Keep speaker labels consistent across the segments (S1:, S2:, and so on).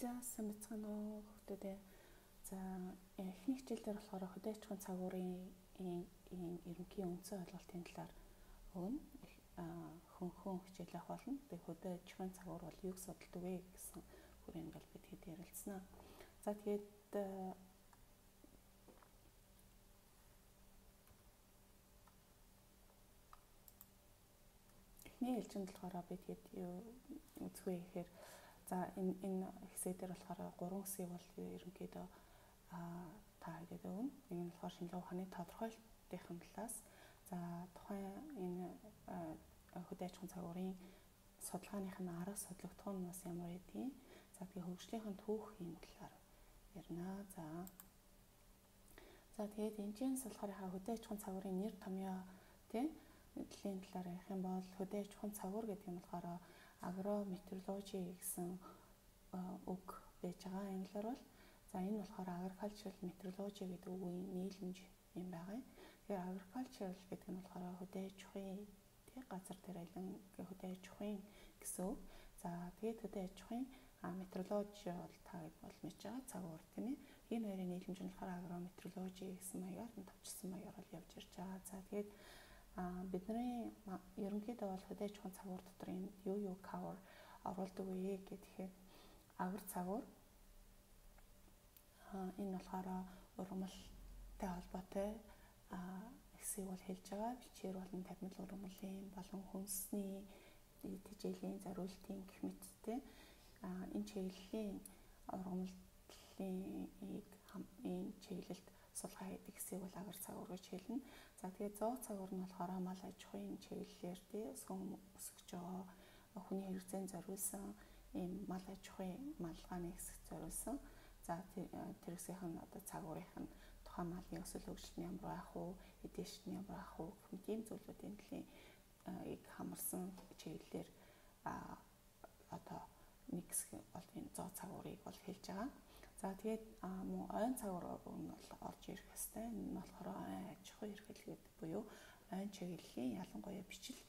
S1: За сайн бацхан уу хүмүүдээ. За эхний хичээлдэр болохоор хөдөө аж ахуйн цагуурын ерөнхий үндсэн ойлголтын талаар өгнө. Хүн хичээл авах болно. Тэгээ хөдөө аж ахуйн цагуур бол юу судалдаг вэ гэсэн хүрээнд бол бид хэд ярилцсанаа. За тэгээд эхний ээлжинд болохоор бид хэд юу үзгүй гэхээр за энэ энэ хэсэг дээр болохоор гурван хэсэг бол ерөнхийдөө та гэдэг өгнө. Нэг нь болохоор шинжилгээ ухааны тодорхойлтын талаас за тухайн энэ хөдөө аж ахуйн цагуурын судалгааных нь арга судлагдах нь бас ямар байдгийг за тэгээ хөгжлийнхэн түүхийн талаар ярина. За За тэгээд энэчнээс болохоор хөдөө аж ахуйн цагуурын нэр томьёо тийм мэдлийн талаар ярих юм бол хөдөө аж ахуйн цагуур гэдэг нь болохоор агрометеорологи гэсэн үг байж байгаа. Англиар бол за энэ болохоор agricultural meteorology гэдэг үгийн нийлэмж юм байгаа. Тэгэхээр agricultural гэдэг нь болохоор хөдөө аж ахуйн тий газар тариалан хөдөө аж ахуйн гэсэн үг. За тэгээд хөдөө аж ахуйн метеорологи бол та бол мэдж байгаа цагуур тийм ээ. Энэ хоёрын нийлэмж нь болохоор агрометеорологи гэсэн маягаар нь товчсон маягаар бол явж ирж байгаа. За тэгээд бидний ерөнхийдөө бол хөдөө аж ахуйн цагуур дотор энэ юу юу cover оруулдаг вэ гэхээр агар цагуур энэ болохоор ургамалтай холбоотой хэсгийг бол хэлж байгаа. Бичээр болон тармил ургамлын болон хүнсний тэжээлийн зориултын гэх мэттэй энэ чиглэлийн ургамлын энэ чиглэлд сулгаа хийдэг хэсгийг бол агар цагуур гэж хэлнэ. За тэгээд зоо цагуур нь болохоор мал аж ахуйн чиглэлээр тий өсгөн өсгөж байгаа хүний хэрэгцээнд зориулсан ийм мал аж ахуйн малгайны хэсэгт зориулсан. За тэр хэсгийнх нь одоо цагуурийнх нь тухайн малын өсөл хөгжилт нь ямар байх уу, эдээшт нь ямар байх уу гэх мэт ийм зүйлүүдийн төлөв ийг хамарсан чиглэлээр а одоо нэг хэсэг бол энэ зоо цагуурыг бол хэлж байгаа. За тэгээд мөн ойн нь бол орж ирэх хэвээр энэ нь болохоор ойн аж ахуй эрхлэлгээд буюу ойн чиглэлийн ялангуяа бичил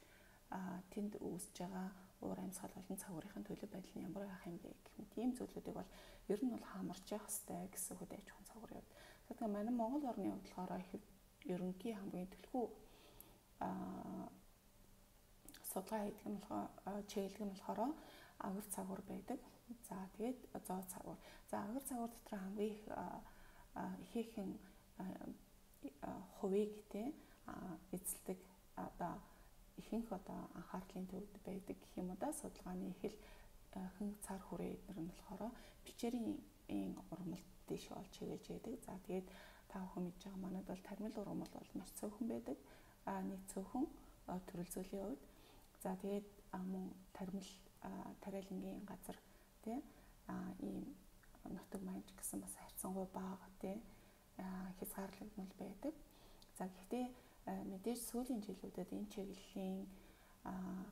S1: тэнд үүсэж байгаа уур амьсгал болон цагуурийн төлөв байдал нь ямар байх юм бэ гэх мэт ийм зүйлүүдийг бол ер нь бол хамарч явах хэрэгтэй гэсэн хөдөө аж ахуйн цагуурын хувьд. Тэгэхээр манай Монгол орны хувьд болохоор ерөнхий хамгийн төлхөө судалгаа хийдэг нь болохоор чиглэг нь болохоор агар цагуур байдаг. За тэгээд зоо цагуур. За агар цагуур дотор хамгийн их ихээхэн хувийг те эзэлдэг одоо ихэнх одоо анхаарлын төвд байдаг гэх юм да судалгааны ихэл хэн цар хүрээ эднэр нь болохоор бичээрийн ургамалт дэш болж чиглэж байдаг. За тэгээд та бүхэн мэдж байгаа манад бол тармил ургамал бол маш цөөхөн байдаг. А нэг цөөхөн төрөл зүйлийн үед. За тэгээд мөн тармил тариалангийн газар тий а ийм нутаг манж гэсэн бас харьцангуй бага тий хязгаарлагдмал байдаг. За гэхдээ мэдээж сүүлийн жилүүдэд энэ чиглэлийн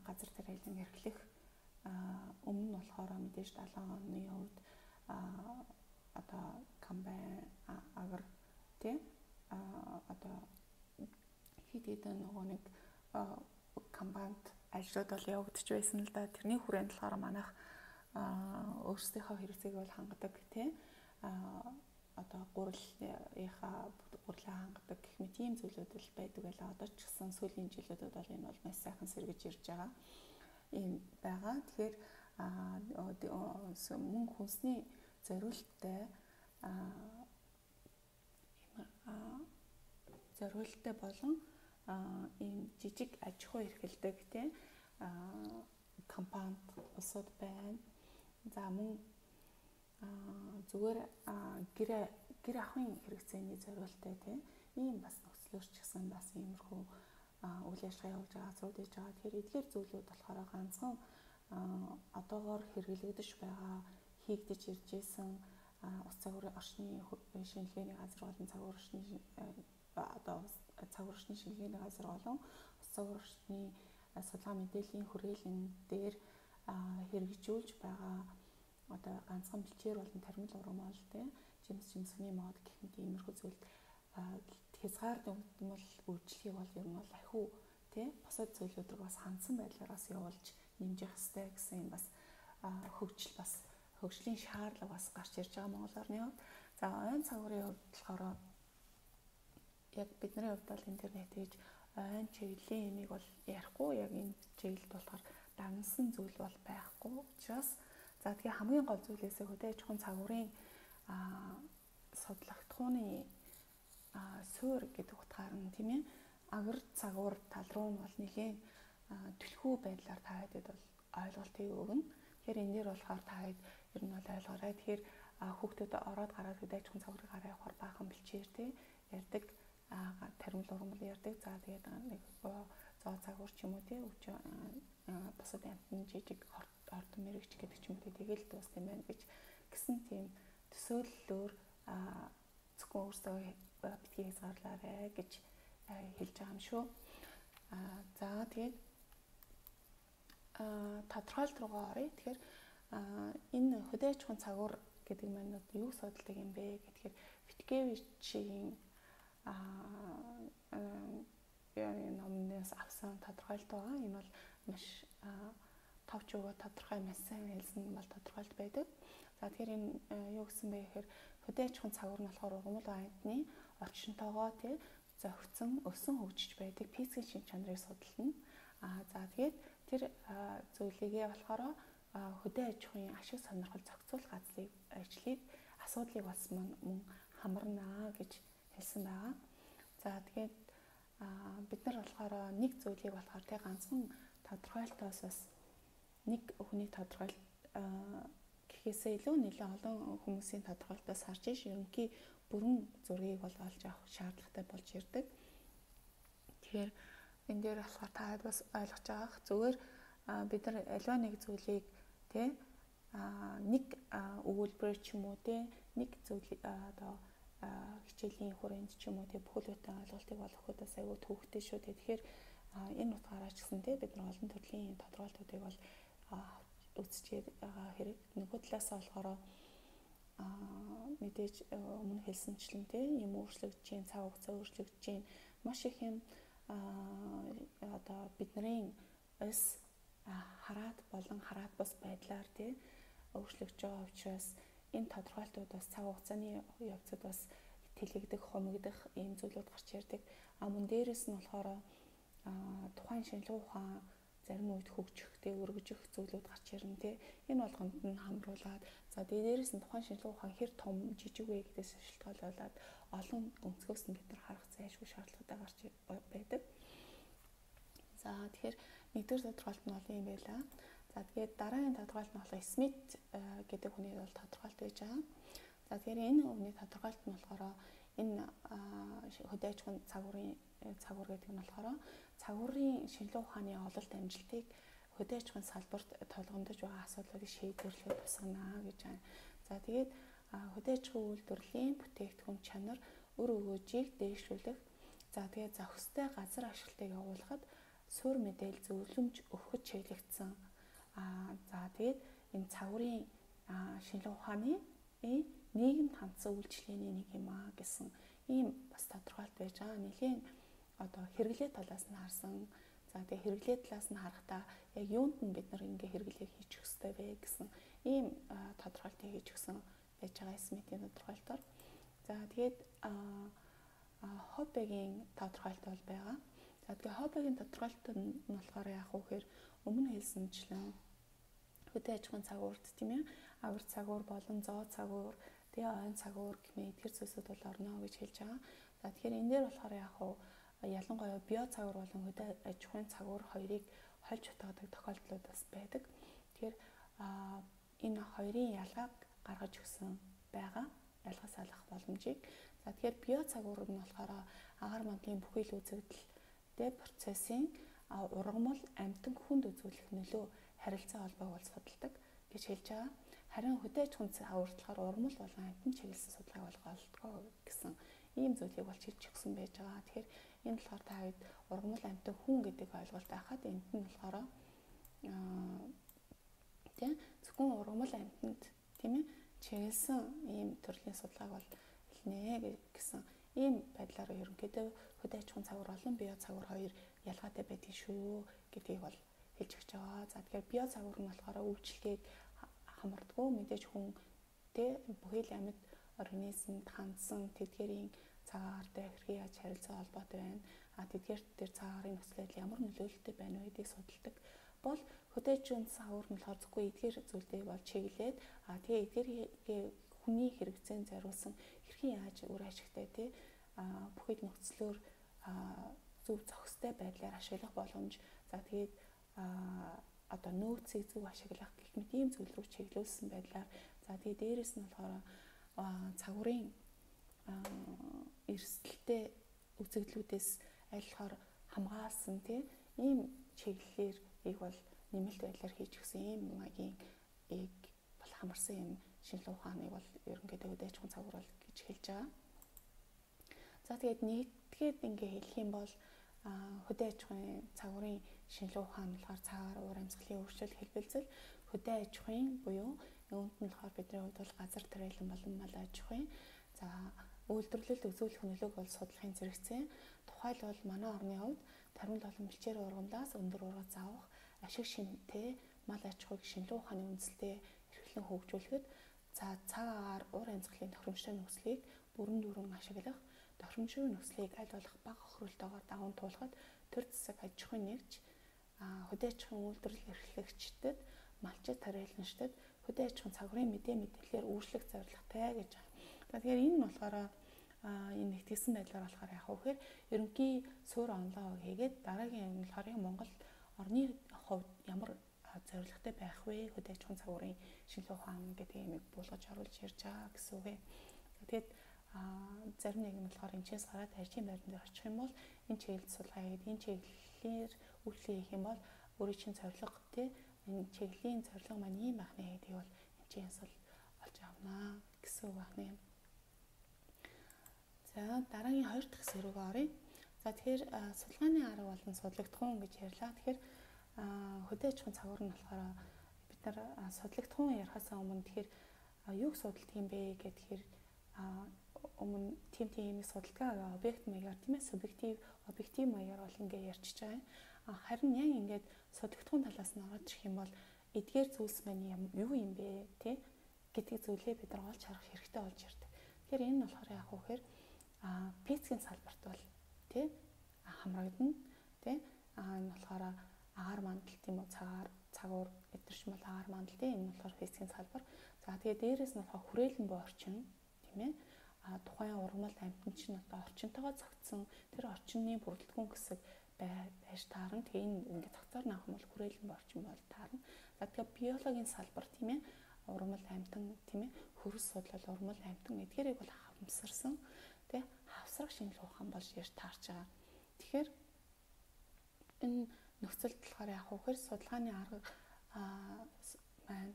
S1: газар тариалан эрхлэх өмнө нь болохоор мэдээж 70 оны үед одоо комбайн агар тий одоо хэд хэдэн нөгөө нэг комбайнд ажлууд бол явагдаж байсан л да. Тэрний хүрээнд болохоор манайх өөрсдийнхөө хэрэгцээг бол хангадаг тий одоо гурилынхаа гурлаа хангадаг гэх мэт ийм зүйлүүд л байдаг байлаа. Одоо ч гэсэн сүүлийн жилүүдэд бол энэ бол маш сайхан сэргэж ирж байгаа юм байгаа. Тэгэхээр мөн хүнсний зориулттай зориулттай болон ийм жижиг аж ахуй эрхэлдэг тийм компанид улсууд байна. За мөн зүгээр гэр гэр ахын хэрэгцээний зориулттай тийм ийм бас нөхцлөөр ч гэсэн бас иймэрхүү үйл ажиллагаа явуулж байгаа азрууд ээж байгаа. Тэгэхээр эдгээр зүйлүүд болохоор ганцхан одоогоор хэрэглэгдэж байгаа хийгдэж ирж исэн ус цагуурын орчны шинжилгээний газар болон цагуур орчны одоо цагуур орчны шинжилгээний газар болон ус цагуур орчны судалгаа мэдээллийн хүрээлэн дээр хэрэгжүүлж байгаа одоо ганцхан бэлчээр болон тармил ургамал те. Жимс жимсний мод гэх мэт иймэрхүү зүйл хязгаар дүгнэмэл үйлчлэгийг бол ер нь бол ахиу тий бусад зүйлүүд рүү бас хандсан байдлаараас явуулж нэмжих хэрэгтэй гэсэн юм бас хөгжил бас хөгжлийн шаардлага бас гарч ирж байгаа Монгол орны хувьд. За ойн цагуурын хувьд болохоор яг бидний хувьд бол интернет хийж ойн чиглэлийн имийг бол ярихгүй. Яг энэ чиглэлд болохоор дагнсан зүйл бол байхгүй учраас за тэгээ хамгийн гол зүйлээсээ хөдөө аж ахуйн цагуурын судлагдхууны суур гэдэг утгаар нь тийм ээ агар цагуур тал руу нь бол нэгэн түлхүү байдлаар та хэдэд бол ойлголтыг өгнө. Тэгэхээр энэ дээр болохоор та хэд ер нь бол ойлгоорой. Тэгэхээр хүүхдүүд ороод гараад хөдөө аж ахуйн цагуурыг гараа явахаар баахан бэлчээр тий ярддаг таримл урмал ярддаг. За тэгээд нэг зоо цагуур ч юм уу тий өвч бусад амтны жижиг ордон мэрэгч гэдэг ч юм уу тэгэл дуусна юм байна гэж гэсэн тийм төсөөллөөр зөвхөн өөрсдөө битгий хязгаарлаарэ гэж хэлж байгаа юм шүү. За тэгээд тодорхойлт руугаа оръё. Тэгэхээр энэ хөдөө аж ахуйн цагуур гэдэг маань юу судалдаг юм бэ гэхээр Виткевичийн аа номноос авсан тодорхойлт байгаа. Энэ бол маш товч өгөө тодорхой маш сайн хэлсэн бол тодорхойлт байдаг. За тэгэхээр энэ юу гэсэн бэ гэхээр хөдөө аж ахуйн цагуур нь болохоор ургамал айдны орчинтойгоо тий зохицсон өсөн хөгжиж байдаг физикийн шин чанарыг судална. Аа за тэгээд тэр зүйлийгээ болохоор хөдөө аж ахуйн ашиг сонирхол зохицуулах газрыг ажлыг асуудлыг бас мөн хамарнаа гэж хэлсэн байгаа. За тэгээд бид нар болохоор нэг зүйлийг болохоор тэг ганцхан тодорхойлтоос бас нэг хүний тодорхойлт гэхээсээ илүү нэлээд олон хүмүүсийн тодорхойлтоос харж иш ерөнхий бүрэн зургийг бол олж авах шаардлагатай болж ирдэг. Тэгэхээр энэ дээр болохоор та хэд бас ойлгож байгаах зүгээр бид нар аливаа нэг зүйлийг тэ нэг өгүүлбэр ч юм уу тэ нэг зүйл одоо хичээлийн хүрээнд ч юм уу тэг бүхэл бүтэн ойлголтыг олох хөдөөс аягүй төвхтэй шүү. Тэгэхээр энэ утгаараа ч гэсэн тэ бид нар олон төрлийн тодорхойлтуудыг бол үзчихэд байгаа хэрэг. Нөгөө талаасаа болохоор мэдээж өмнө хэлсэнчлэн тэ юм өөрчлөгдөж, цаг хугацаа өөрчлөгдөж, маш их юм одоо бидний ës хараад болон хараад бус байдлаар тий өөрчлөгдөж байгаа учраас энэ тодорхойлтууд бас цаг хугацааны явцад бас тэлэгдэх, хумигдах ийм зүйлүүд гарч ирдэг. А мөн дээрэс нь болохоор тухайн шинжилгээ ухаан зарим үед хөгжихтэй өргөжих зүйлүүд гарч ирнэ тий. Энэ болгонд нь хамруулад за дээрээс нь тухайн шинжилгээ ухаан хэр том жижиг вэ гэдээс шалтгаалуулаад олон өнцгөөс нь бид нар харах зайлшгүй шаардлагатай гарч байдаг. За тэгэхээр нэгдүгээр тодорхойлт нь бол юм байла. За тэгээд дараагийн тодорхойлт нь болохоор Смит э, гэдэг хүний бол тодорхойлт байж байгаа. За тэгэхээр энэ хүний тодорхойлт нь болохоор энэ хөдөө аж ахуйн цагуурын э, цагуур гэдэг нь болохоор цагуурын шинжилгээ ухааны ололт амжилтыг хөдөө аж ахуйн салбарт толгомдож байгаа асуудлуудыг шийдвэрлэхэд тусгана гэж байна. За тэгээд хөдөө аж ахуйн үйлдвэрлэлийн бүтээгдэхүүн чанар өр өгөөжийг дээшлүүлэх за тэгээд зохистой газар ашиглалтыг явуулахад суурь мэдээлэл зөвлөмж өгөхөд чиглэгдсэн. Аа за тэгээд энэ цагуурын шинжилгээ ухааны нийгэм хандсан үйлчлэлийн нэг юм аа гэсэн ийм бас тодорхойлт байж байгаа. Нэлийн одоо хэрэглээ талаас нь харсан. За тэгээ хэрэглээ талаас нь харахтаа яг юунд нь бид нар ингээ хэрэглээ хийчих хэвтэй вэ гэсэн ийм тодорхойлтыг хийж өгсөн байж байгаа Смитийн тодорхойлтоор. За тэгээд хоббигийн тодорхойлт бол байгаа. За тэгээ хоббигийн тодорхойлт нь болохоор яг уу гэхээр өмнө хэлсэнчлэн хөдөө аж ахуйн цагуурт тийм ээ авар цагуур болон зоо цагуур тэгээ ойн цагуур гэмээ тэр зүйлсүүд бол орно гэж хэлж байгаа. За тэгэхээр энэ дээр болохоор яг уу ялангуяа био цагуур болон хөдөө аж ахуйн цагуур хоёрыг хольж утгадаг тохиолдлууд бас байдаг. Тэгэхээр энэ хоёрын ялгааг гаргаж өгсөн байгаа ялгаас алах боломжийг. За тэгэхээр био цагуур нь болохоор агаар мандын бүхий л үзэгдэл дэ процессын ургамал амтан хүнд үзүүлэх нөлөө харилцаа холбоог бол судалдаг гэж хэлж байгаа. Харин хөдөө аж ахуйн хавралтлахаар ургамал болон амтан чиглэсэн судалгааг олгоолтгоо гэсэн ийм зүйлийг бол хийж өгсөн байж байгаа. Тэгэхээр энэ болохоор та хэд ургамал амтан хүн гэдэг ойлголт байхад энд нь болохоор тийм зөвхөн ургамал амтанд тийм ээ чиглэсэн ийм төрлийн судалгааг бол хэлнэ гэсэн ийм байдлаар ерөнхийдөө хөдөө аж ахуйн цагур болон био цагур хоёр ялгаатай байдгийг шүү гэдгийг бол хэлж өгч байгаа. За тэгэхээр био цагур нь болохоор үйлчлэгийг хамардгүй мэдээж хүн тэ бүхэл амьд организмд хандсан тэдгэрийн цагаартай хэрхэн яаж харилцаа холбоотой байна. А тэдгээр дээр цагаарын нөхцөл ямар нөлөөлөлтөй байна вэ гэдгийг судалдаг бол хөдөөжин савар нь болохоор зөвхөн эдгээр зүйлдээ бол чиглээд а тэгээ эдгээрээ хүний хэрэгцээнд зориулсан хэрхэн яаж үр ашигтай тий а бүхэл нөхцлөөр зөв зохистой байдлаар ашиглах боломж за тэгээд одоо нөөцийг зөв ашиглах гэх мэт ийм зүйл рүү чиглүүлсэн байдлаар за тэгээд дээрэс нь болохоор цагварын эрсдэлтэй үзэгдлүүдээс айлхаар хамгаалсан тийм ийм чиглэлээр ийг бол нэмэлт байдлаар хийж гисэн ийм маягийн ийг бол хамарсан юм шинжилгээ ухааныг бол ерөнхийдөө өдөөж хүн цагвар бол гэж хэлж байгаа. За тэгээд нэгдгээд ингээ хэлэх юм бол хөдөө аж ахуйн цагварын шинжилгээ ухаан болохоор цагаар уур амьсгалын өөрчлөлт хэлбэлзэл хөдөө аж ахуйн буюу үүнд нь болохоор бидний хувьд бол газар тариалан болон мал аж ахуйн. За үйлдвэрлэлд үзүүлэх нөлөөг бол судлахын зэрэгцээ. Тухайлбал манай орны хувьд тармил болон бэлчээр ургамлаас өндөр ургац авах ашиг шинтэй мал аж ахуйг шинжилгээ ухааны үндэслэлтэй эрхлэн хөгжүүлэхэд за цаг агаар уур амьсгалын тохиромжтой нөхцөлийг бүрэн дүрэн ашиглах тохиромжтой нөхцөлийг аль болох бага хохируултайгаар даван туулахад төр засаг аж ахуйн нэгж хөдөө аж ахуйн үйлдвэрлэл эрхлэгчдэд малчид тариаланчдад хөдөө аж ахуйн цагварын мэдээ мэдээлэлээр өөрчлөх зорилготой гэж. Тэгэхээр энэ нь болохоор энэ нэгтгэсэн байдлаар болохоор яг хөөхөр ерөнхий суур онлоо хийгээд дараагийн юм болохоор Монгол орны хувьд ямар зорилготой байх вэ? Хөдөө аж ахуйн цагварын шинжилгээ ухаан гэдэг юмыг буулгаж оруулж ярьж байгаа гэсэн үг ээ. Тэгээд зарим нэг нь болохоор энэчээс гараад ажлын байран дээр очих юм бол энэ чиглэл судалгаа хийгээд энэ чиглэлээр үйлчлэл хийх юм бол өөрийн чинь зорилго тий энэ чиглэлийн зорилго маань ийм байх нэ гэдгийг бол энэчээс бол олж авнаа гэсэн үг байна юм. За дараагийн хоёр дахь сөрөг оръё. За тэгэхээр судалгааны арга болон судлагдхуун гэж ярьлаа. Тэгэхээр хөдөө аж ахуйн цагвар нь болохоор бид нар судлагдхуун ярихаас өмнө тэгэхээр юуг судалдаг юм бэ гэхээр өмнө тим юм судалгаа объект маягаар тийм ээ субъектив объектив маягаар бол ингээ ярьчихж байгаа. Харин яг ингээд судлагдхуун талаас нь ороод ирэх юм бол эдгээр зүйлс маань юу юм бэ тий гэдэг зүйлээ бид нар олж харах хэрэгтэй болж ирдэг. Тэгэхээр энэ нь болохоор яг үхээр а пиццгийн салбарт бол тий хамрагдана тий а энэ болохоор агаар мандал тийм үү цагаар цагуур эдгэрч мал агаар мандал тий энэ болохоор пиццгийн салбар. За тэгээ дээрэс нь болохоор хүрээлэн буй орчин тийм ээ тухайн ургамал амьтан чинь одоо орчинтойгоо зогтсон тэр орчны бүрэлдэхүүн хэсэг байж таарна. Тэгээ энэ ингээд цогцоор наах юм бол хүрээлэн орчин бол таарна. За тэгээ биологийн салбар тийм ээ ургамал амьтан тийм ээ хөрс судлал ургамал амьтан эдгээрийг бол хамсарсан тий хавсрах шинжилгээ ухаан болж ярьж таарч байгаа. Тэгэхээр энэ нөхцөлд болохоор яг хөөр судалгааны арга маань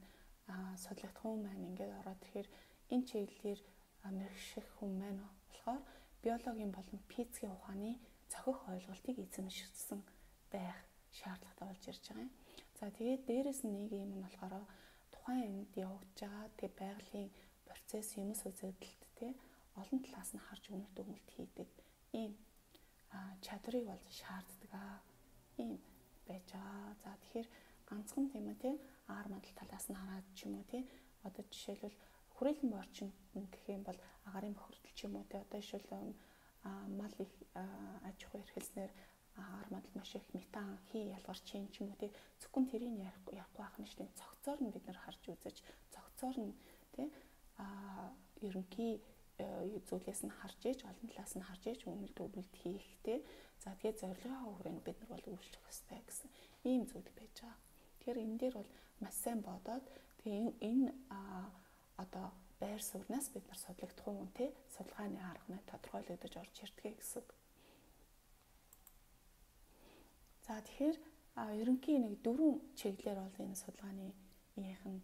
S1: судлагдах хүн маань ингээд ороод тэгэхээр энэ чиглэлээр мэрэгших хүн маань болохоор биологийн болон физикийн ухааны зохих ойлголтыг эзэмшсэн байх шаардлагатай болж ирж байгаа юм. За тэгээд дээрэс нь нэг юм нь болохоор тухайн юмд явагдаж байгаа тэг байгалийн процесс юмс үзэгдэлт тий олон талаас нь харж үнэлт өгмөлт хийдэг ийм чадрыг бол шаарддаг аа ийм байж байгаа. За тэгэхээр ганцхан тийм үү тий аар мандал талаас нь хараад ч юм уу тий одоо жишээлбэл хүрээлэн борчин гэх юм бол агарын бохирдол ч юм уу тий одоо жишээл мал их аж ахуй эрхэлснээр аар мандал маш их метан хий ялгар чин ч юм уу тий зөвхөн тэрийг ярихгүй байх нь шүү дээ цогцоор нь бид нар харж үзэж цогцоор нь тий а ерөнхий Э, зүйлээс нь харж ээж олон талаас нь харж ээж үнэлт өгүүлт хийх те за тэгээд зорилгын хүрээнд бид нар бол үйлчлэх ёстой гэсэн ийм зүйл байж байгаа. Тэгэхээр энэ дээр бол маш сайн бодоод тэгээ энэ одоо байр сууриас бид нар судлагдах уу те судалгааны арга маань тодорхойлогдож орж ирдэг гэсэн. За тэгэхээр ерөнхийн нэг дөрвөн чиглэлээр бол энэ судалгааны ийнхэн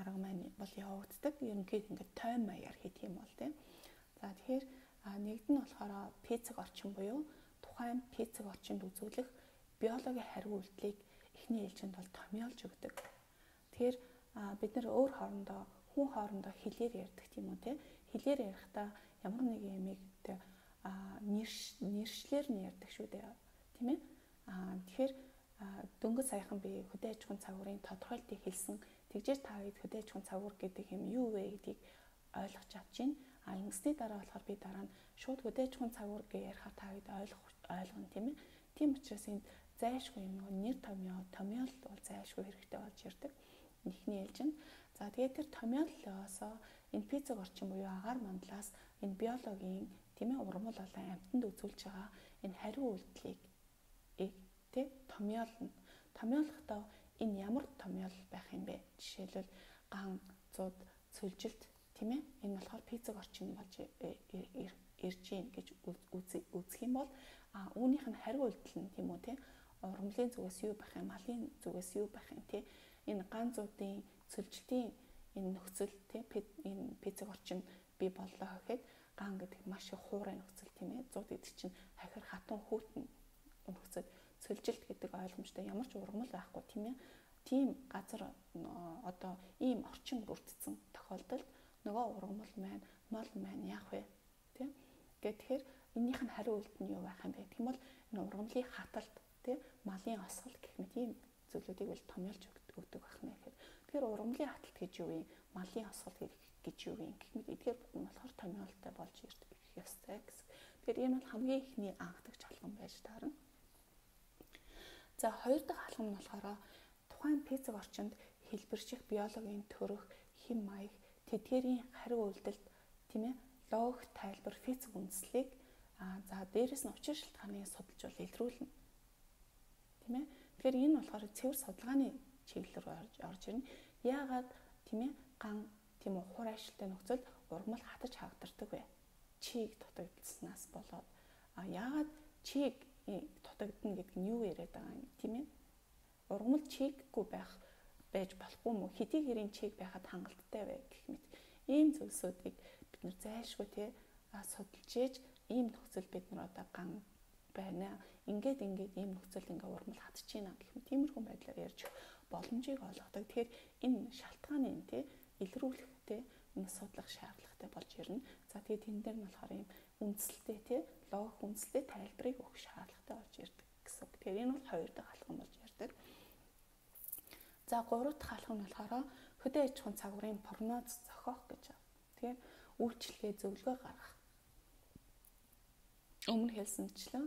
S1: арга маань бол явагддаг. Ерөнхийд ингээд тойм маягаар хийх юм бол тийм. За тэгэхээр нэгд нь болохоор пицэг орчин буюу тухайн пицэг орчинд үзүүлэх биологийн хариу үйлдэлийг эхний ээлжинд бол томьёолж өгдөг. Тэгэхээр бид нар өөр хоорондоо хүн хоорондоо хэлээр ярьдаг тийм үү те хэлээр ярихдаа ямар нэг юмыг те нэрш нэршлэр нь ярьдаг шүү дээ тийм ээ а тэгэхээр дөнгөж саяхан би хөдөө аж ахуйн цагварын тодорхойлтыг хэлсэн тэгжээр та хэд хөдөөж хүн цагуур гэдэг юм юу вэ гэдгийг ойлгож чадчихна. А ингэсний дараа болохоор би дараа нь шууд хөдөөж хүн цагуур гэж ярихаар та хэд ойлгох ойлгоно тийм ээ. Тийм учраас энд зайлшгүй юм нэр томьёо томьёол бол зайлшгүй хэрэгтэй болж ирдэг. Эхний ээлжинд. За тэгээд тэр томьёолоосоо энэ физик орчин буюу агаар мандлаас энэ биологийн тийм ээ урмал болон амьтанд үзүүлж байгаа энэ хариу үйлдэлийг тий томьёол нь томьёолохдоо энэ ямар томьёол байх юм бэ? Жишээлбэл ган, зуд, цөлжилт тийм ээ энэ болохоор физик орчин болж ирж гин гэж үзэх юм бол а үүнийх нь хариу үйлдэл нь тийм үү тий ургамлын зүгээс юу байх юм, малын зүгээс юу байх юм тий энэ ган зуудын цөлжилтийн энэ нөхцөл тий энэ физик орчин бий боллоо гэхэд ган гэдэг маш их хуурай нөхцөл тийм ээ. Зууд гэдэг чинь хахир хатан хүүтэн нөхцөл. Цөлжилт гэдэг ойлгомжтой ямар ч ургамал байхгүй тийм ээ. Тийм газар одоо ийм орчин бүрдсэн тохиолдолд нөгөө ургамал маань мал маань яах вэ? Тийм гэхээр эннийх нь хариу үйлдэл нь юу байх юм бэ? Юм бол энэ ургамлын хаталт тийм малын осгол гэх мэт ийм зүйлүүдийг бол томьёолж өгдөг байх нэ тэгэхээр ургамлын хаталт гэж юу юм малын осгол гэж юу юм гэх мэт эдгээр болохоор томьёолтой болж ирдэг ёстой гэсэн. Тэгэхээр энэ бол хамгийн ихний анхдагч алхам байж таарна. За хоёр дахь алхам нь болохоор тухайн физик орчинд хэлбэрчих биологийн төрөх, хэм маяг, тэдгээрийн хариу үйлдэлд тийм ээ логик тайлбар физик үндслийг аа за дээрэс нь учир шалтгааныг судалж бол илрүүлнэ. Тийм ээ. Тэгэхээр энэ болохоор цэвэр судалгааны чиглэл рүү орж ирнэ. Яагаад тийм ээ? Ган тийм үү хур аашилтай нөхцөл ургамал хатаж хаагдардаг вэ? Чийг дутагдсанаас болоод. А яагаад чийг дутагдана гэдэг нь юу яриад байгаа юм? Тийм ээ? Ургамал чиггүй байх байж болохгүй мө хэдий хэрийн чиг байхад хангалттай бай гэх мэт. Ийм зүйлсүүдийг бид нэр зайлшгүй тий судалж ээж ийм нөхцөл бид нар одоо ган байна. Ингээд ингээд ийм нөхцөл ингээ урмал хатж байна гэх мэт. Тиймэрхүү байдлаар ярьж боломжийг олгодог тэгэхээр энэ шалтгааны илрүүлэх тий нэг судлах шаардлагатай болж ирнэ за тэгээд тэн дээр нь болохоор ийм үндсэлтэй тий логик үндсэлтэй тайлбарыг өгөх шаардлагатай болж ирдэг гэсэн. Тэгэхээр энэ бол хоёр дахь алхам болж ярьдаг. За гурав дахь алхам нь болохоор хөдөө аж ахуйн цагварын прогноз зохиох гэж байна. Тэгэхээр үйлчлэгээ зөвлөгөө гаргах. Өмнө хэлсэнчлэн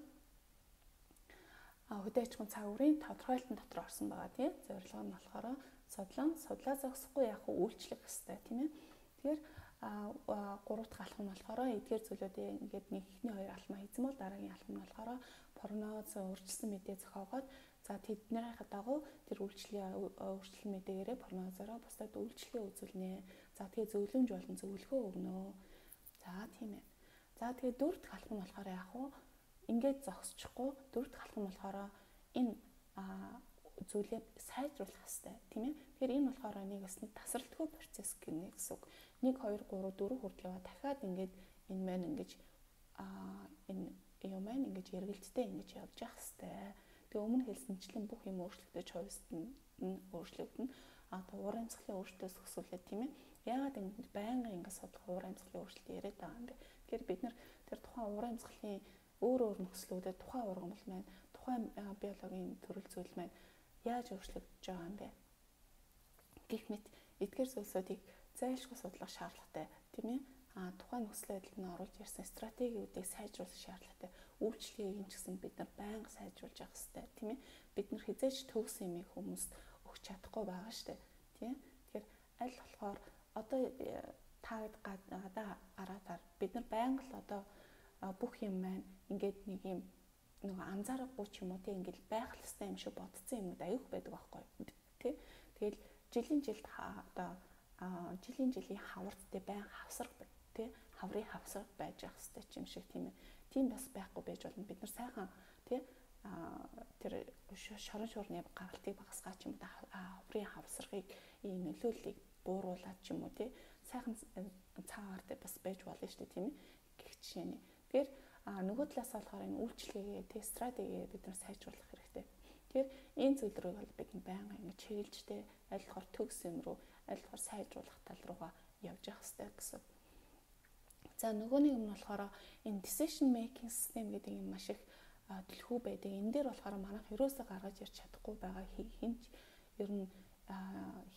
S1: хөдөө аж ахуйн цагварын тодорхойлолтын дотор орсон байгаа тийм зорилго нь болохоор судлан судлаа зогсохгүй яг үйлчлэх хэвээр тийм ээ. Тэгэхээр а гурав дахь алхам нь болохоор эдгээр зүйлүүдээ ингээд нэг ихний хоёр алхмаа хийсэн бол дараагийн алхам нь болохоор прогноз өөрчилсөн мэдээ зохиогоод за тэднийхээ дагуу тэр үйлчлэлийн өөрчлөлт мэдээгээрээ прогнозороо бусдад үйлчлэгээ үзүүлнэ. За тэгээ зөвлөмж болон зөвлөгөө өгнө. За тийм ээ. За тэгээ дөрөв дэх алхам нь болохоор яг уу ингээд зогсчихгүй дөрөв дэх алхам нь болохоор энэ зүйлээ сайжруулах хэрэгтэй тийм ээ. Тэгэхээр энэ болохоор нэг бас нэг тасралтгүй процесс гэнэ гэсэн үг. 1 2 3 4 хүртэл яваа дахиад ингээд энэ маань ингэж аа энэ юм маань ингэж эргэлттэй ингэж явж явах хэрэгтэй. Тэгээ өмнө хэлсэнчлэн бүх юм өөрчлөгдөж хувьсна өөрчлөгдөн. А то уур амьсгалын өөрчлөлтөөс өсвөлээ тийм ээ. Яагаад ингэж байнгын ингэ судлах уур амьсгалын өөрчлөлт яриад байгаа юм бэ? Тэгэхээр бид нар тэр тухайн уур амьсгалын өөр өөр нөхцлүүдэд тухайн ургамал маань тухайн биологийн төрөл зүйл маань яаж өөрчлөгдөж байгаа юм бэ? Гэх мэт эдгээр зүйлсүүдийг зайлшгүй судлах шаардлагатай тийм ээ. А тухайн нөхцөл байдлыг нь оруулж ирсэн стратегиудыг сайжруулах шаардлагатай. Үйлчлэгийг ч гэсэн бид нар байнга сайжруулж явах хэрэгтэй тийм ээ. Бид нар хизээч төгс юмыг хүмүүст өгч чадахгүй байгаа штэ тийм тэгэхээр аль болохоор одоо таад гадаа гараатаар бид нар байнга л одоо бүх юм маань ингээд нэг юм нөгөө анзаарахгүй ч юм уу тийм ингээд байх хэвээр юм шиг бодсон юмуд аюух байдаг байхгүй тий Тэгэл жилийн жилд одоо жилийн жилийн хаврттай байн хавсар тий хаврын хавсар байж ах хэвээр юм шиг тийм ээ. Тийм бас байхгүй байж болно. Бид нар сайхан тий тэр шорон шуурны гагалтыг багасгаа ч юм уу хаврын хавсаргыг ийм нөлөөллийг бууруулад ч юм уу тий сайхан цаагаар бас байж болно шүү дээ тийм ээ. Гэх жишээний тэгэхээр нөгөө талаас болохоор энэ үйлчлэгээ тэ стратеги бид нар сайжруулах хэрэгтэй. Тэгэхээр энэ зүйлрийг бол бид байнга ингэж чиглэлжтэй аль болохоор төгс юм руу аль болохоор сайжруулах тал руугаа явж явах хэрэгтэй гэсэн. За нөгөө нэг юм нь болохоор энэ decision making system гэдэг юм маш их дэлхүү байдаг. Энэ дээр болохоор манайх ерөөсөө гаргаж ирч чадахгүй байгаа хинч ер нь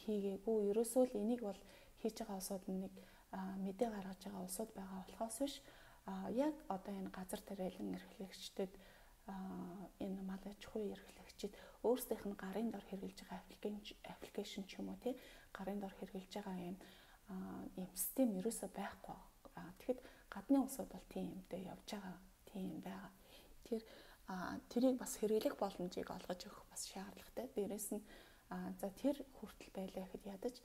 S1: хийгээгүй. Ерөөсөө л энийг бол хийж байгаа улсууд нэг мэдээ гаргаж байгаа улсууд байгаа болохоос биш яг одоо энэ газар тариалан эрхлэгчдэд энэ малаж хуй эрхлэгчид өөрсдийнх нь гарын дор хэрэгжилж байгаа аппликейшн ч юм уу тий гарын дор хэрэгжилж байгаа юм юм систем ерөөсөө байхгүй. Тэгэхэд гадны улсууд бол тийм юмтай явж байгаа тийм байгаа. Тэгэхээр тэрийг бас хэрэглэх боломжийг олгож өгөх бас шаардлагатай. Дээрээс нь за тэр хүртэл байлаа гэхэд ядаж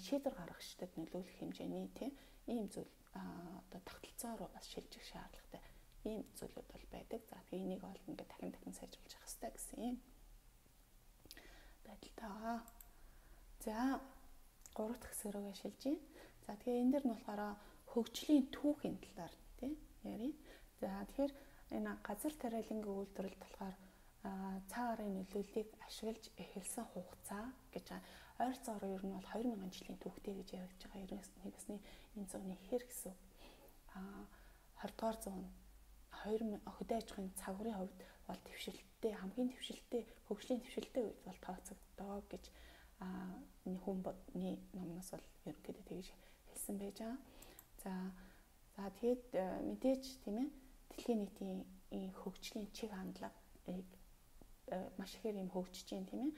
S1: шийдвэр гаргагчдад нөлөөлөх хэмжээний тийм ийм зүйл одоо тогтолцоо руу бас шилжих шаардлагатай. Ийм зүйлүүд бол байдаг. За тэгээ энийг бол ингээд дахин дахин сайжруулж явах хэрэгтэй гэсэн юм байдалтай. За гурав дахь хэсгэрүүгээ шилжиж. За тэгээ энэ дэр нь болохоор хөгжлийн түүхийн талаар тийм ярив. За тэгэхээр энэ газар тариалангийн үйлдвэрлэлд болохоор цаагарын нөлөөллийг ашиглаж эхэлсэн хугацаа гэж ойрцоо ороо ер нь бол 2000 жилийн түүхтэй гэж яригдж байгаа. 91-ний энэ зууны хэр гэсэн. А 20 дугаар зуун 2000 хөдөө аж ахуйн цагварын хувьд бол твшилттэй хамгийн твшилттэй хөгжлийн твшилттэй үед бол тооцогдоо гэж а хүмүүний номноос бол ерөнхийдөө тэгж хэлсэн байж байгаа. За за тэгээд э, мэдээж тийм ээ дэлхийн нийтийн хөгжлийн чиг хандлагыг э, маш ихээр юм хөгжиж байна тийм ээ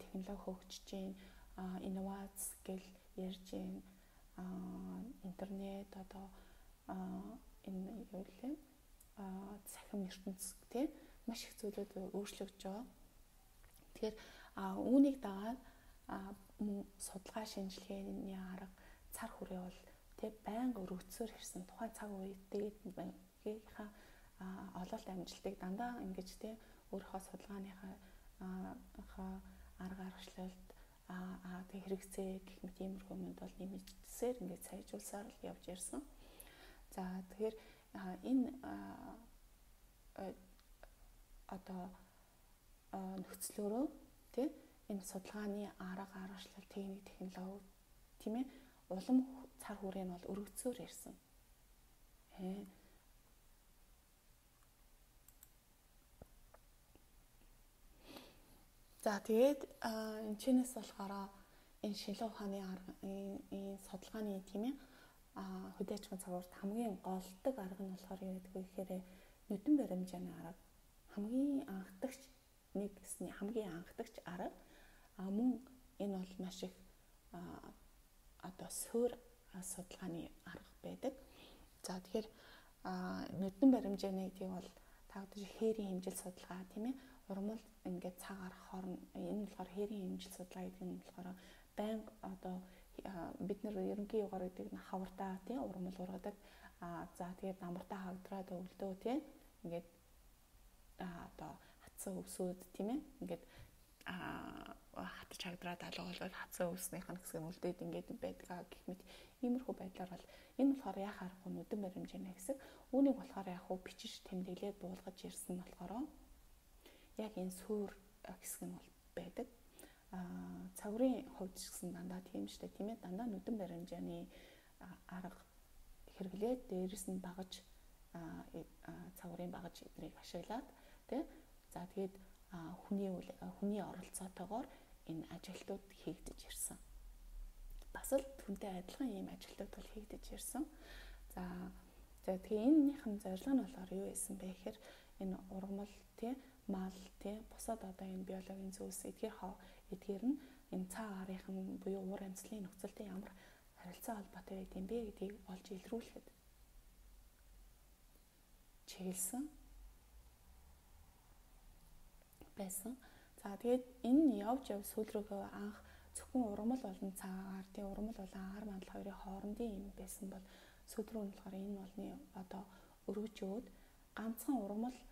S1: технологи хөгжиж байна инновац гэл ярьж байна интернет одоо энэ юу лээ цахим ертөнц тийм маш их зүйлүүд өөрчлөгдөж байгаа. Тэгэхээр үүнийг дагаад судалгаа шинжилгээний арга цар хүрээ бол тэг байнга өргөцсөөр ирсэн тухайн цаг үеийнхаа ололт амжилтыг дандаа ингэж тэг өөрийнхөө судалгааныхаа арга аргачлалд аа тэг хэрэгцээ гэх мэт иймэрхүү юмд бол нэмэгдсээр ингээд сайжруулсаар л явж ирсэн. За тэгэхээр энэ одоо нөхцлөөрөө тий энэ судалгааны арга аргачлал техник технологи тийм ээ улам цар хүрээ нь бол өргөцсөөр ирсэн. Ээ За тэгээд энэ чинээс болохоор энэ шилэн ухааны энэ судалгааны тийм ээ хөдөө аж ахуйн цагуурт хамгийн голдог арга нь болохоор юу гэдэг вэ гэхээр нүдэн баримжааны арга. Хамгийн анхдагч нэг гэсний хамгийн анхдагч арга. Мөн энэ бол маш их одоо суур судалгааны арга байдаг. За тэгэхээр нүдэн баримжааны гэдгийг бол тагдаж хээрийн хэмжил судалгаа тийм ээ урмал ингээд цагаар хорн энэ болохоор хээрийн хэмжил судлаа гэдэг нь болохоор байнга одоо бид нар ерөнхий югаар гэдэг нь хавартаа тийм урмал ургадаг. А за тэгээд намартаа хавдраад өвлдөө тийм ингээд одоо хатсан өвсөд тийм ээ ингээд а хатж хагдраад болоод хатсан өвснийх нь хэсэг нь үлдээд ингээд байдаг гэх мэт. Иймэрхүү байдлаар бол энэ болохоор яах аргагүй нүдэн баримжаана хэсэг үүнийг болохоор яг хуу бичиж тэмдэглээд буулгаж ирсэн болохоор яг энэ суур хэсэг нь байдаг. Аа цагварын хувьд ч гэсэн дандаа тийм штэ тийм ээ дандаа нүдэн баримжааны арга хэрэглээд дээрэс нь багаж цагварын багаж эднийг ашиглаад тий за тэгээд хүний хүний оролцоотойгоор энэ ажилтнууд хийгдэж ирсэн. Бас л түнтэй адилхан ийм ажилтнууд бол хийгдэж ирсэн. За за тэгээ энэнийхэн зорилго нь болохоор юу байсан бэ гэхээр энэ ургамал тий мал тий бусад одоо энэ биологийн зүйлс эдгээр эдгээр нь энэ цаа агаарынхан буюу уур амьсгалын нөхцөлтэй ямар харилцаа холбоотой байд юм бэ гэдгийг олж илрүүлэхэд чиглэсэн байсан. За тэгээд энэ явж яв сүүл рүүгээ анх зөвхөн ургамал болон цагаагаар тий ургамал болон агаар мандал хоёрын хоорондын юм байсан бол сүүл рүү нь болохоор энэ болны одоо өргөжөөд ганцхан ургамал а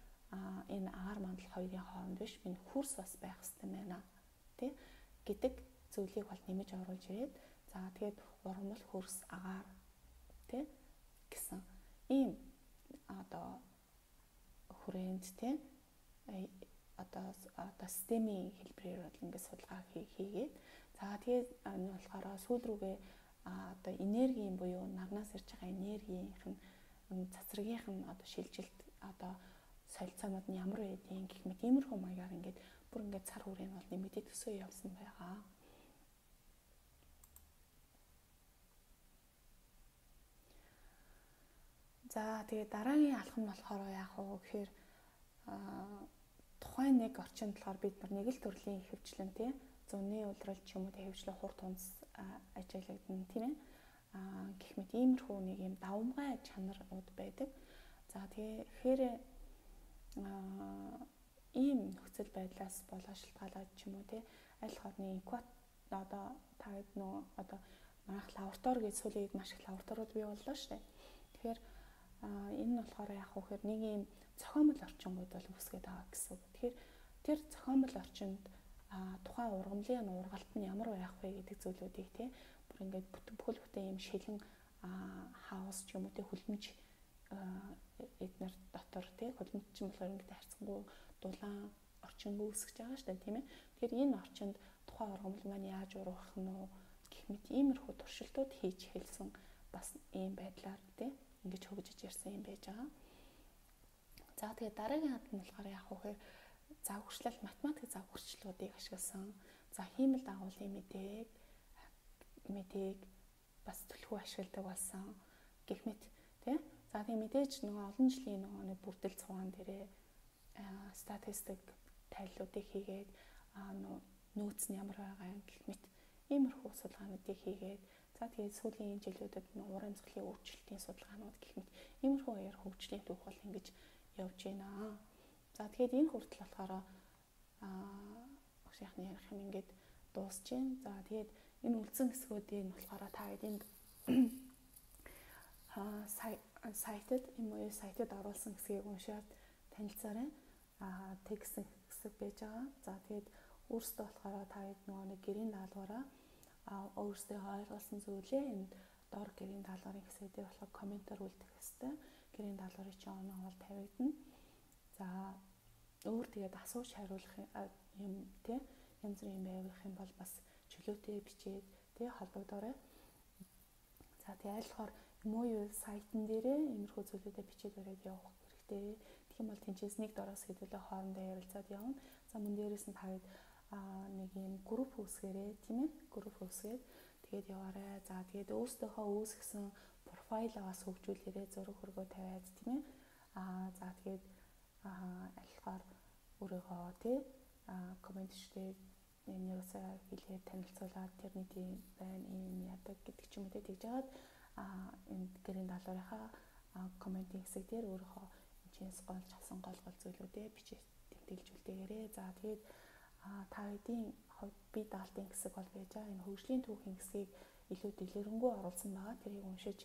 S1: энэ агаар мандал хоёрын хооронд биш минь хурс бас байх хэрэгтэй байна тий гэдэг зүйлийг бол нэмэж оруулж ирээд за тэгээд ургамал хурс агаар тий гэсэн. Ийм одоо хүрээнд тий одоо одоо системийн хэлбэрээр бол ингээд судалгаа хийгээд за тэгээд энэ болохоор сүүл рүүгээ одоо энергийн буюу нарнаас ирж байгаа энергийнх нь цацрагийнх нь одоо шилжилт одоо солилцоонууд нь ямар байдгийг гэх мэт иймэрхүү маягаар ингээд бүр ингээд цар хүрээ нь бол нэмэгдээд өсөө явсан байгаа. За тэгээ дараагийн алхам нь болохоор яг уу гэхээр тухайн нэг орчинд болохоор бид нар нэг л төрлийн хөвчлэн тий зуны улирал ч юм уу хөвчлэн хурд тунц ажиглагдана тийм ээ гэх мэт иймэрхүү нэг юм давмгай чанарууд байдаг. За тэгэхээр ийм нөхцөл байдлаас болоо шалтгаалаад ч юм уу тий аль хорны экват одоо та хэд нөө одоо манайх лаборатори гэж сүүлийн маш их лабораториуд бий боллоо дээ. Тэгэхээр энэ нь болохоор яг хөөхөр нэг юм зохиомл орчингууд бол үүсгээд байгаа гэсэн үг. Тэгэхээр тэр зохиомл орчинд тухайн ургамлын ургалт нь ямар байх вэ гэдэг зүйлүүдийг тий бүр ингээд бүхэл бүтэн юм шилэн хаус ч юм уу тий хөлмж эднэр дотор тий хөлмж ч юм болохоор ингээд харьцангуй дулаан орчин үүсгэж байгаа шүү дээ тийм ээ. Тэгэхээр энэ орчинд тухайн ургамал маань яаж ургах нь уу гэх мэт иймэрхүү туршилтууд хийж хэлсэн бас ийм байдлаар тий ингэж хөгжиж ирсэн юм байж байгаа. За тэгээ дараагийн хад нь болохоор яг үхээр загварчлал математик загварчлалуудыг ашигласан. За хиймэл дагуулын мэдээг мэдээг бас түлхүү ашигладаг болсон гэх мэт тий. За тийм мэдээж нөгөө олон жилийн нөгөө нэг бүрдэл цугаан дээрээ статистик тайллуудыг хийгээд нөөц нь ямар байгаа юм гэх мэт иймэрхүү судалгаануудыг хийгээд За тэгээд сүүлийн жилүүдэд уран зохиолын өөрчлөлтийн судалгаанууд гэх мэт иймэрхүү аяар хөгжлийн түүх бол ингэж явж байна. За тэгээд энэ хүртэл болохоор аа багшийнхны ярих юм ингээд дуусж байна. За тэгээд энэ үлдсэн хэсгүүдийн болохоор та энд аа сайтад уу сайтад оруулсан хэсгийг уншаад танилцаарай. Аа текст хэсэг байж байгаа. За тэгээд өөрсдөө болохоор та хэд нөгөө нэг гэрийн даалгавраа өөрсдөө ойлгуулсан зүйлээ энд дор гэрийн даалгаврын хэсэг дээр болохоор комментээр үлдэх хэвээр гэрийн даалгаврын чинь оноо бол тавигдана. За өөр тэгээд асууж хариулах юм тий янз бүрийн байвах юм бол бас чөлөөтэй бичээд тий холбогдоорой. За тэгээ айлхаар юм уу юу сайтн дээрээ иймэрхүү зүйлүүдэд бичээд өрөөд явах хэрэгтэй. Тэгэх юм бол тэнцээс нэг дороос хэдүүлээ хоорондоо ярилцаад явна. За мөн дээрээс нь тавид аа нэг юм групп үүсгээрээ тийм ээ групп үүсгээд тэгээд яваарай. За тэгээд өөрсдийнхөө үүсгэсэн профайлаа бас хөгжүүлээрэй зураг хөргөө тавиад тийм ээ. Аа за тэгээд аа алихаар өөрийгөө тий аа комент штэ нэрсээ хэлээд танилцуулаад тэр нэг юм байна ийм ядаг гэдэг ч юм уу тэгж жагаад аа энэ гэрийн даалгаврынхаа комментийн хэсэг дээр өөрийнхөө энэчээс голж авсан гол гол зүйлүүдээ бичиж тэмдэглэж үлдээгээрэй. За тэгээд та хэдийн би даалтын хэсэг бол байж байгаа. Энэ хөгжлийн түүхийн хэсгийг илүү дэлгэрэнгүй оруулсан байгаа. Тэрийг уншиж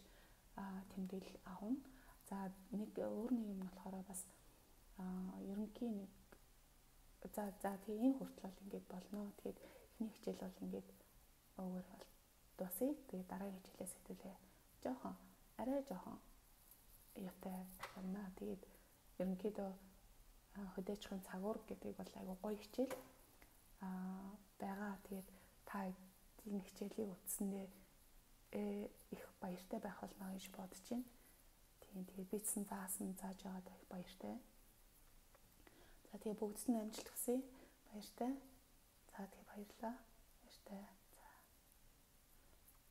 S1: тэмдэглэл авна. За нэг өөр нэг юм болохоор бас ерөнхий нэг за за тэгээ энэ хүртэл бол ингээд болно. Тэгээд эхний хичээл бол ингээд өөр бол дуусъя. Тэгээд дараагийн хичээлээс хэвлээ. Жохон арай жохон ятай байна. Тэгээд ерөнхийдөө хөдөөчхөн цагуур гэдэг бол айгу гоё хичээл байгаа. Тэгээд та энэ хичээлийг үтсэндээ э, их баяртай байх болно гэж бодож байна. Тийм тэгээд бичсэн заасан зааж байгаад их баяртай. За тэгээд бүгдд нь амжилт хүсье. Баяртай. За тэгээд баярлалаа.